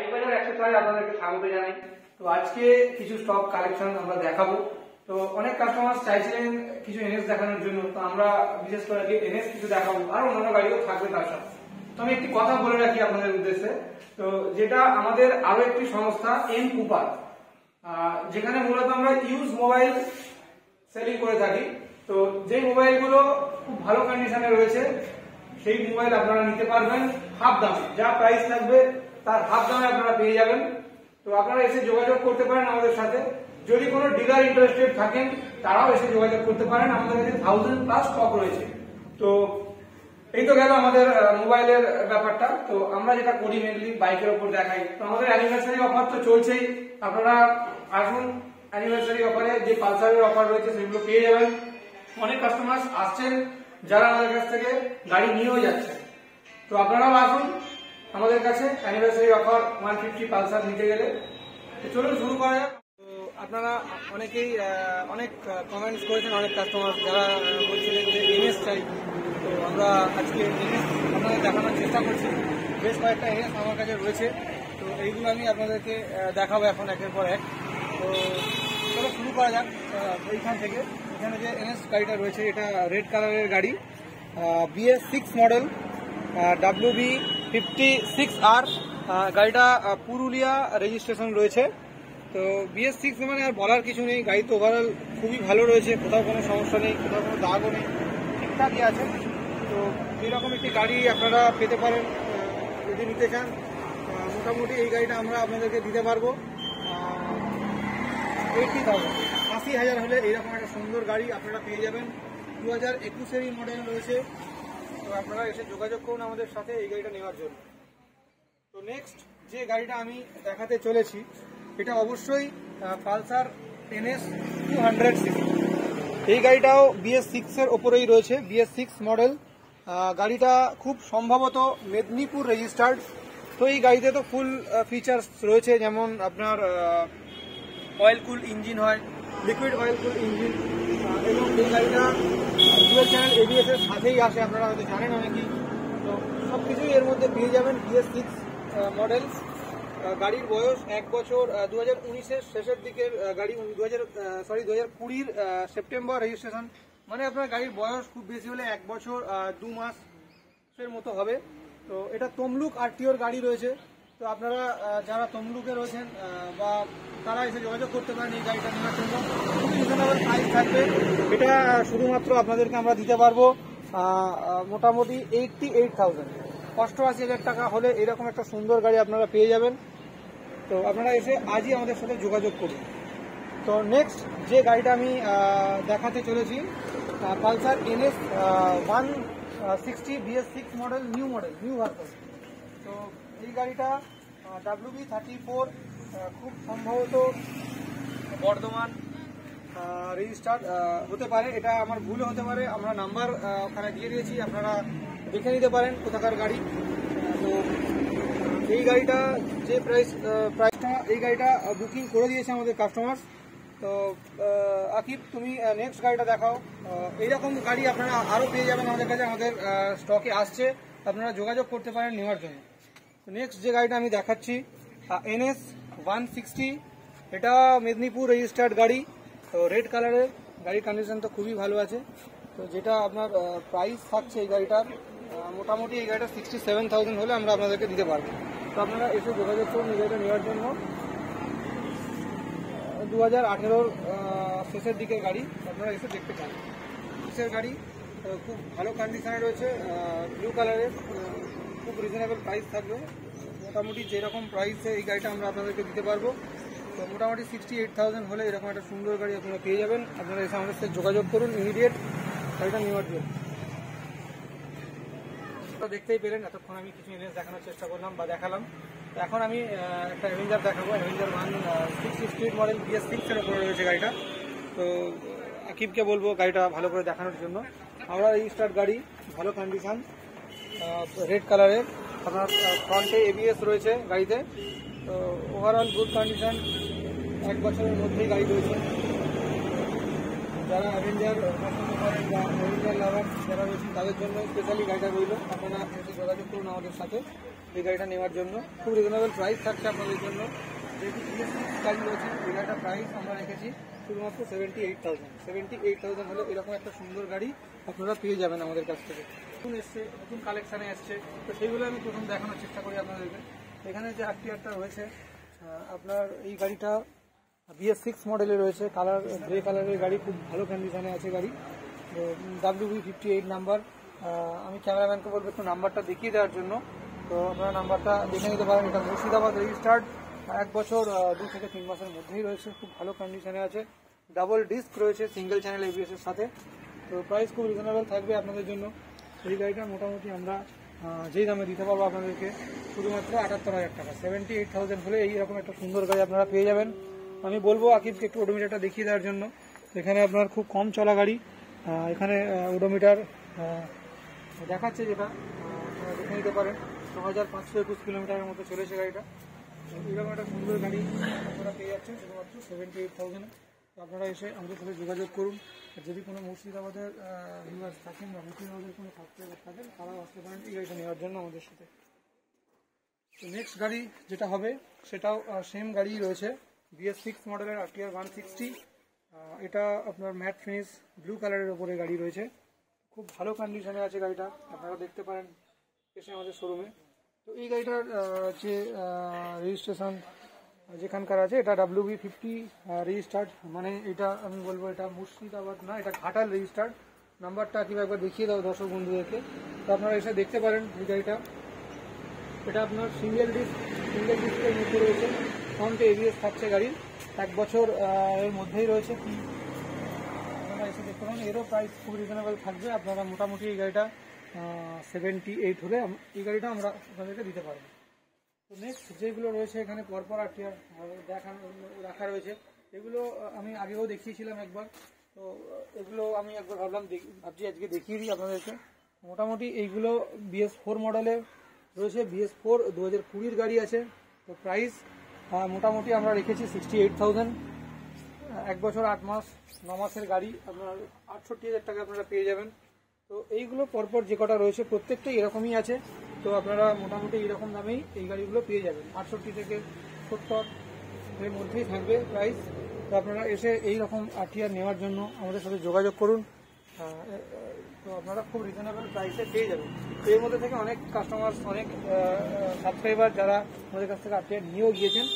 Bike বাজার একশো ছয় আপনাদেরকে স্বাগত জানাই। তো আজকে কিছু স্টক কালেকশন আমরা দেখাবো। তো অনেক কাস্টমার চাইছিলেন কিছু এনএস দেখানোর জন্য। তো আমরা বিশেষ করে আজকে এনএস কিছু দেখাবো। আর অন্যান্য গাড়িও থাকবে তার সাথে। তো আমি একটি কথা বলে রাখি আপনাদের উদ্দেশ্যে। তো যেটা আমাদের আরও একটি সংস্থা এন কুপার যেখানে মূলত আমরা ইউজ মোবাইল সেলিং করে থাকি। তো যে মোবাইলগুলো খুব ভালো কন্ডিশনে রয়েছে, সেই মোবাইল আপনারা নিতে পারবেন হাফ দামে। যা প্রাইস থাকবে তার হাফ দামে আপনারা পেয়ে যাবেন। তো আপনারা এসে যোগাযোগ করতে পারেন আমাদের সাথে। যদি কোনো ডিলার ইন্টারেস্টেড থাকেন, তারাও এসে যোগাযোগ করতে পারেন। আমাদের কাছে থাউজেন্ড প্লাস স্টক রয়েছে। তো এই তো গেল আমাদের মোবাইলের ব্যাপারটা। তো আমরা যেটা করি মেনলি বাইকের উপর দেখাই। তো আমাদের অ্যানিভার্সারি অফার তো চলছেই। আপনারা আসুন অ্যানিভার্সারি অফারে যে পালসারের অফার রয়েছে, সেগুলো পেয়ে যাবেন। অনেক কাস্টমার আসছেন, যারা আমাদের কাছ থেকে গাড়ি নিয়েও যাচ্ছে তো আপনারাও আসুন আমাদের কাছে anniversary offer one fifty Pulsar নিতে গেলে। চলুন শুরু করা যাক। তো আপনারা অনেকেই অনেক কমেন্টস করেছেন, অনেক কাস্টমার যারা বলছিলেন যে এনএস চাই। তো আমরা আজকে এনএস আপনাদের দেখানোর চেষ্টা করছি। বেশ কয়েকটা এনএস আমার কাছে রয়েছে। তো এইগুলো আমি আপনাদেরকে দেখাবো এখন একের পর এক। তো চলো শুরু করা যাক এইখান থেকে। এখানে যে এনএস গাড়িটা রয়েছে, এটা রেড কালারের গাড়ি। BS six model W B fifty six আর গাড়িটা পুরুলিয়া রেজিস্ট্রেশন রয়েছে। তো বিএস সিক্স মানে আর বলার কিছু নেই, গাড়ি তো ওভারঅল খুবই ভালো রয়েছে, কোথাও কোনো সমস্যা নেই, কোথাও কোনো দাগও নেই, ঠিকঠাকই আছে। তো এরকম একটি গাড়ি আপনারা পেতে পারেন যদি নিতে চান মোটামুটি এই গাড়িটা আমরা আপনাদেরকে দিতে পারব। এইটটি থাউজেন্ড আশি হাজার হলে এইরকম একটা সুন্দর গাড়ি আপনারা পেয়ে যাবেন। দু হাজার একুশেরই মডেল রয়েছে। তো আপনারা এসে যোগাযোগ করুন আমাদের সাথে এই গাড়িটা নেওয়ার জন্য। তো নেক্সট যে গাড়িটা আমি দেখাতে চলেছি, এটা অবশ্যই পালসার এনএস টু হান্ড্রেড এই গাড়িটাও বিএস সিক্সের ওপরেই রয়েছে বিএস সিক্স মডেল গাড়িটা খুব সম্ভবত মেদিনীপুর রেজিস্টার্ড তো এই গাড়িতে তো ফুল ফিচার্স রয়েছে, যেমন আপনার অয়েল কুল ইঞ্জিন হয় লিকুইড অয়েল কুল ইঞ্জিন এবং এই গাড়িটা ডুয়েল চ্যানেল এবিএস এর সাথেই আসে, আপনারা হয়তো জানেন অনেকেই। তো সব কিছুই এর মধ্যে পেয়ে যাবেন বিএস সিক্স মডেল গাড়ির বয়স এক বছর দু হাজার উনিশের শেষের দিকের গাড়ি দু হাজার সরি দু হাজার কুড়ির সেপ্টেম্বর রেজিস্ট্রেশন মানে আপনার গাড়ির বয়স খুব বেশি হলে এক বছর দু মাসের মতো হবে। তো এটা তমলুক আরটিওর গাড়ি রয়েছে। তো আপনারা যারা তমলুকে রয়েছেন বা তারা এসে যোগাযোগ করতে পারেন, এই গাড়িটা নেওয়ার জন্য। খুব রিজনেবল প্রাইস থাকবে। এটা শুধুমাত্র আপনাদেরকে আমরা দিতে পারব মোটামুটি এইটটি এইট থাউজেন্ড অষ্টআশি হাজার টাকা হলে এরকম একটা সুন্দর গাড়ি আপনারা পেয়ে যাবেন। তো আপনারা এসে আজই আমাদের সাথে যোগাযোগ করুন। তো নেক্সট যে গাড়িটা আমি দেখাতে চলেছি Pulsar NS one sixty BS six model new model new version তো এই গাড়িটা ডাব্লিউ বি থার্টি ফোর খুব সম্ভবত বর্ধমান রেজিস্টার্ড হতে পারে। এটা আমার ভুল হতে পারে। আমরা নাম্বার ওখানে দিয়ে দিয়েছি। আপনারা দেখে নিতে পারেন কোথাকার গাড়ি। তো, এই গাড়িটা যে প্রাইস প্রাইসটা এই গাড়িটা বুকিং করে দিয়েছে আমাদের কাস্টমার তো আকিব, তুমি নেক্সট গাড়িটা দেখাও। এইরকম গাড়ি আপনারা আরও পেয়ে যাবেন আমাদের কাছে। আমাদের স্টকে আসছে। আপনারা যোগাযোগ করতে পারেন নেওয়ার জন্য। নেক্সট যে গাড়িটা আমি দেখাচ্ছি এনএস ওয়ান সিক্সটি এটা মেদিনীপুর রেজিস্টার্ড গাড়ি। তো রেড কালারের গাড়ির কন্ডিশন তো খুবই ভালো আছে। তো যেটা আপনার প্রাইস থাকছে এই গাড়িটার মোটামুটি এই গাড়িটা সিক্সটি সেভেন থাউজেন্ড হলে আমরা আপনাদেরকে দিতে পারব। তো আপনারা এসে যোগাযোগ করুন এই গাড়িটা নেওয়ার জন্য। দু হাজার আঠেরোর শেষের দিকে গাড়ি আপনারা এসে দেখতে পান শেষের গাড়ি খুব ভালো কন্ডিশনে রয়েছে ব্লু কালারের খুব রিজনেবল প্রাইস থাকবে। মোটামুটি যেরকম প্রাইসে এই গাড়িটা আমরা আপনাদেরকে দিতে পারব। তো মোটামুটি সিক্সটি এইট থাউজেন্ড হলে এরকম একটা সুন্দর গাড়ি আপনারা পেয়ে যাবেন। আপনারা এসে আমাদের সাথে যোগাযোগ করুন ইমিডিয়েট গাড়িটা নেওয়ার জন্য। দেখতেই পেলেন, এতক্ষণ আমি কিছু জিনিস দেখানোর চেষ্টা করলাম বা দেখালাম। তো এখন আমি একটা অ্যাভেঞ্জার দেখাবো। Avenger one six speed model BS সিক্সের উপরে রয়েছে গাড়িটা। তো, আকিবকে বলব গাড়িটা ভালো করে দেখানোর জন্য। আমরা এই স্টার্ট গাড়ি, ভালো কন্ডিশন রেড কালারের আপনার ফ্রন্টে এবিএস রয়েছে গাড়িতে। তো ওভারঅল গুড কন্ডিশন এক বছরের মধ্যেই গাড়ি রয়েছে। যারা অ্যাভেঞ্জার পছন্দ করেন বা অ্যাভেঞ্জার লাভার যারা রয়েছেন, তাদের জন্য স্পেশালি গাড়িটা রইল। আপনারা এসে যোগাযোগ করুন আমাদের সাথে এই গাড়িটা নেওয়ার জন্য। খুব রিজনেবল প্রাইস থাকছে আপনাদের জন্য। যেহেতু জিএসটি গাড়ি রয়েছে, এই গাড়িটার প্রাইস আমরা রেখেছি শুধুমাত্র seventy eight thousand seventy eight thousand হলে এরকম একটা সুন্দর গাড়ি আপনারা পেয়ে যাবেন আমাদের কাছ থেকে। নতুন এসছে, নতুন কালেকশানে এসছে। তো সেইগুলো আমি প্রথম দেখানোর চেষ্টা করি আপনাদেরকে। এখানে যে আরটিআরটা রয়েছে আপনার এই গাড়িটা বিএস সিক্স মডেলে রয়েছে। কালার গ্রে কালারের গাড়ি, খুব ভালো কন্ডিশনে আছে গাড়ি। ডাব্লিউ ফিফটি এইট নাম্বার আমি ক্যামেরাম্যানকে বলব একটু নাম্বারটা দেখিয়ে দেওয়ার জন্য। তো আপনারা নাম্বারটা দেখে নিতে পারেন। এটা মুর্শিদাবাদ রেজিস্টার্ড এক বছর দু থেকে তিন মাসের মধ্যেই রয়েছে। খুব ভালো কন্ডিশনে আছে। ডাবল ডিস্ক রয়েছে সিঙ্গেল চ্যানেল এবিএস এর সাথে। তো প্রাইস খুব রিজনেবল থাকবে আপনাদের জন্য। এই গাড়িটা মোটামুটি আমরা যেই দামে দিতে পারব আপনাদেরকে, শুধুমাত্র আটাত্তর হাজার টাকা। সেভেন্টি এইট থাউজেন্ড হলে এইরকম একটা সুন্দর গাড়ি আপনারা পেয়ে যাবেন। আমি বলব আকিবকে একটু ওডোমিটারটা দেখিয়ে দেওয়ার জন্য। এখানে আপনার খুব কম চলা গাড়ি। এখানে ওডোমিটার দেখাচ্ছে যেটা দেখে নিতে পারেন। ছ হাজার পাঁচশো একুশ কিলোমিটারের মতো চলেছে গাড়িটা। এরকম একটা সুন্দর গাড়ি আপনারা পেয়ে যাচ্ছেন, শুধুমাত্র সেভেন্টি এইট থাউজেন্ডে আপনারা এসে আমাদের সাথে যোগাযোগ করুন। যদি কোনো মুর্শিদাবাদের ভিউয়ার্স থাকেন বা মুর্শিদাবাদের কোনো সাবস্ক্রাইবার থাকেন, তারাও আসতে পারেন এই গাড়িটা নেওয়ার জন্য আমাদের সাথে। তো নেক্সট গাড়ি যেটা হবে, সেটাও সেম গাড়ি রয়েছে। বিএস সিক্স মডেলের আরটিআর ওয়ান সিক্সটি এটা আপনার ম্যাট ফিনিশ ব্লু কালারের ওপরে গাড়ি রয়েছে। খুব ভালো কন্ডিশনে আছে গাড়িটা, আপনারা দেখতে পারেন এসে আমাদের শোরুমে তো এই গাড়িটার যে রেজিস্ট্রেশন যেখানকার আছে, এটা ডাব্লিউ বি ফিফটি রেজিস্টার্ড মানে এটা আমি বলব এটা মুর্শিদাবাদ না, এটা ঘাটাল রেজিস্টার্ড নাম্বারটা কীভাবে একবার দেখিয়ে দাও দর্শক বন্ধুদেরকে। তো আপনারা এসে দেখতে পারেন এই গাড়িটা। এটা আপনার সিঙ্গেল ডিস্ক সিঙ্গেল ডিস্কের মধ্যে রয়েছে। ফ্রন্টে এবিএস থাকছে গাড়ির। এক বছর এর মধ্যেই রয়েছে। আপনারা এসে দেখতে পারেন। এরও প্রাইস খুব রিজনেবল থাকবে। আপনারা মোটামুটি এই গাড়িটা সেভেন্টি এইট হলে এই গাড়িটা আমরা আপনাদেরকে দিতে পারব। নেক্সট যেগুলো রয়েছে এখানে পরপর আর, দেখানো রাখা রয়েছে। এগুলো আমি আগেও দেখিয়েছিলাম একবার। তো এগুলো আমি একবার ভাবলাম ভাবছি আজকে দেখিয়ে দিই আপনাদেরকে। মোটামুটি এইগুলো বিএস ফোর মডেলের রয়েছে। বিএস ফোর দু হাজার কুড়ির গাড়ি আছে। তো প্রাইস মোটামুটি আমরা রেখেছি সিক্সটি এইট থাউজেন্ড এক বছর আট মাস ন মাসের গাড়ি আপনার আটষট্টি হাজার টাকা আপনারা পেয়ে যাবেন। তো এইগুলো পরপর যে কটা রয়েছে প্রত্যেকটাই এরকমই আছে। তো আপনারা মোটামুটি এরকম দামেই এই গাড়িগুলো পেয়ে যাবেন। আটষট্টি থেকে সত্তর এর মধ্যেই থাকবে প্রাইস তো আপনারা এসে এই রকম আরটিআর নেওয়ার জন্য আমাদের সাথে যোগাযোগ করুন। তো আপনারা খুব রিজনেবল প্রাইসে পেয়ে যাবেন। এর মধ্যে থেকে অনেক কাস্টমার অনেক সাবস্ক্রাইবার যারা আমাদের কাছ থেকে আরটিআর নিয়েও গিয়েছেন,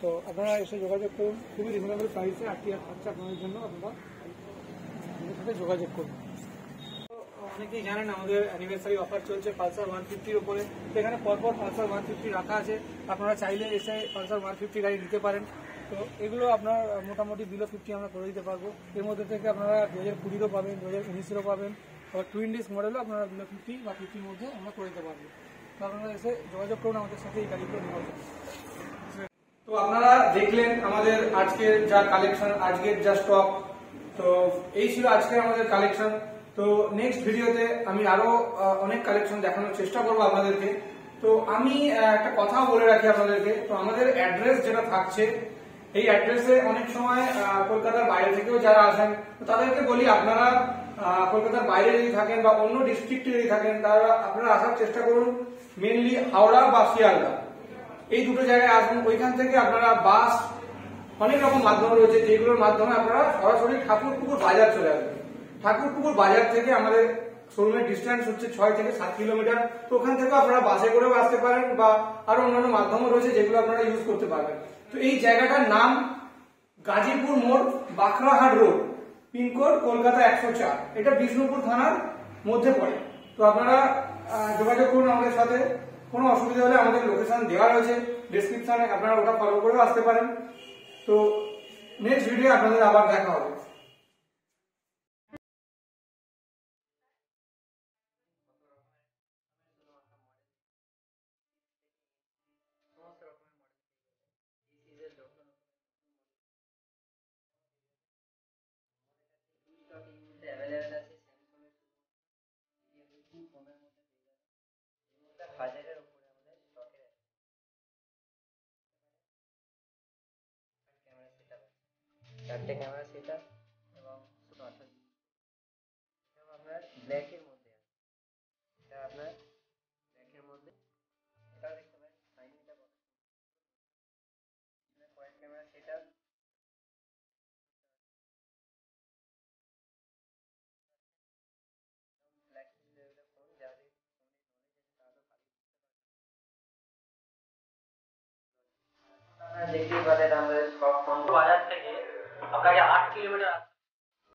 তো আপনারা এসে যোগাযোগ করুন। খুবই রিজনেবল প্রাইসে আরটিআর থাকছে আপনাদের জন্য আপনারা আমাদের সাথে যোগাযোগ করুন। অনেকেই জানেন আমাদের অ্যানিভার্সারি অফার চলছে পালসার ওয়ান ফিফটির উপরে। এখানে পরপর পালসার ওয়ান ফিফটি রাখা আছে। আপনারা চাইলে এসে পালসার ওয়ান ফিফটি গাড়ি নিতে পারেন। তো এগুলো আপনার মোটামুটি বিলো ফিফটি আমরা করে দিতে পারব। এর মধ্যে থেকে আপনারা দু হাজার কুড়িরও পাবেন দু হাজার উনিশেরও পাবেন। আবার টুইন ডিস মডেলও আপনারা বিলো ফিফটি বা ফিফটির মধ্যে আমরা করে দিতে পারব। তো আপনারা এসে যোগাযোগ করুন আমাদের সাথে এই গাড়িগুলো নেওয়ার তো আপনারা দেখলেন আমাদের আজকের যা কালেকশন আজকের যা স্টক তো এই ছিল আজকের আমাদের কালেকশন তো নেক্সট ভিডিওতে আমি আরও অনেক কালেকশন দেখানোর চেষ্টা করব আপনাদেরকে। তো আমি একটা কথাও বলে রাখি আপনাদেরকে। তো আমাদের অ্যাড্রেস যেটা থাকছে, এই অ্যাড্রেসে অনেক সময় কলকাতার বাইরে থেকেও যারা আসেন তাদেরকে বলি আপনারা কলকাতার বাইরে যদি থাকেন বা অন্য ডিস্ট্রিক্টে যদি থাকেন, তারা আপনারা আসার চেষ্টা করুন। মেনলি হাওড়া বা শিয়ালদা। এই দুটো জায়গায় আসবেন ওইখান থেকে আপনারা বাস অনেক রকম মাধ্যম রয়েছে, যেগুলোর মাধ্যমে আপনারা সরাসরি ঠাকুরপুকুর বাজার চলে আসবেন। ঠাকুরপুকুর বাজার থেকে আমাদের শোরুমের ডিস্টেন্স হচ্ছে ছয় থেকে সাত কিলোমিটার তো ওখান থেকে আপনারা বাসে করেও আসতে পারেন বা আরও অন্যান্য মাধ্যমও রয়েছে যেগুলো আপনারা ইউজ করতে পারবেন। তো এই জায়গাটার নাম গাজীপুর মোড় বাখরাহাট রোড পিনকোড কলকাতা একশো চার। এটা বিষ্ণুপুর থানার মধ্যে পড়ে। তো আপনারা যোগাযোগ করুন আমাদের সাথে। কোনো অসুবিধা হলে আমাদের লোকেশন দেওয়া রয়েছে ডিসক্রিপশনে আপনারা ওটা ফলো করেও আসতে পারেন। তো নেক্সট ভিডিও আপনাদের আবার দেখা হবে। চারটে ক্যামেরা সেট আপ এবং শুধু আঠাশ এবং আপনার ব্ল্যাকের মধ্যে এটা আপনার ব্ল্যাকের মধ্যে এটা দেখতে পারেন সাইনিংটা কত পয়েন্ট ক্যামেরা সেট আপ দেখতেই পারেন